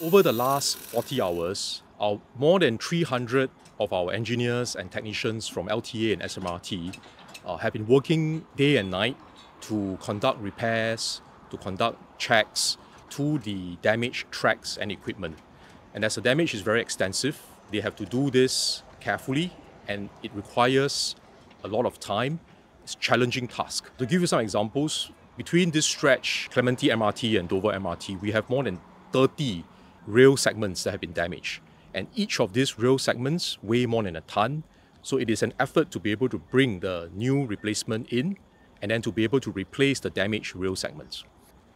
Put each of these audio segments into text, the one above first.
Over the last 40 hours, our more than 300 of our engineers and technicians from LTA and SMRT uh, have been working day and night to conduct repairs, to conduct checks to the damaged tracks and equipment. And as the damage is very extensive, they have to do this carefully and it requires a lot of time. It's a challenging task. To give you some examples, between this stretch, Clementi MRT and Dover MRT, we have more than 30 rail segments that have been damaged. And each of these rail segments weigh more than a ton. So it is an effort to be able to bring the new replacement in and then to be able to replace the damaged rail segments.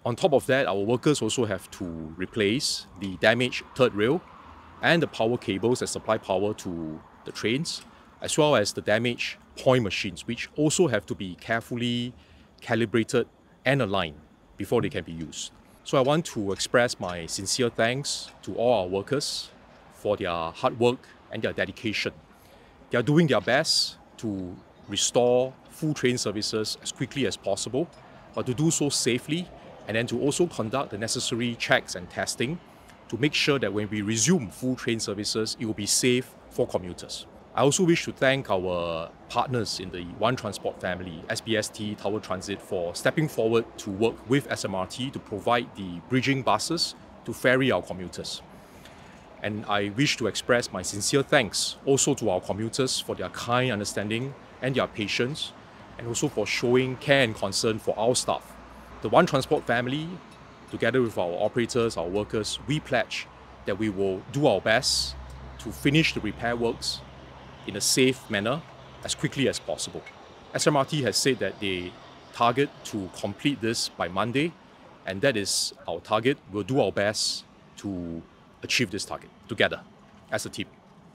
On top of that, our workers also have to replace the damaged third rail and the power cables that supply power to the trains, as well as the damaged point machines, which also have to be carefully calibrated and aligned before they can be used. So I want to express my sincere thanks to all our workers for their hard work and their dedication. They are doing their best to restore full train services as quickly as possible, but to do so safely and then to also conduct the necessary checks and testing to make sure that when we resume full train services, it will be safe for commuters. I also wish to thank our partners in the One Transport family, SBST Tower Transit, for stepping forward to work with SMRT to provide the bridging buses to ferry our commuters. And I wish to express my sincere thanks also to our commuters for their kind understanding and their patience, and also for showing care and concern for our staff. The One Transport family, together with our operators, our workers, we pledge that we will do our best to finish the repair works in a safe manner as quickly as possible. SMRT has said that they target to complete this by Monday, and that is our target. We'll do our best to achieve this target together as a team.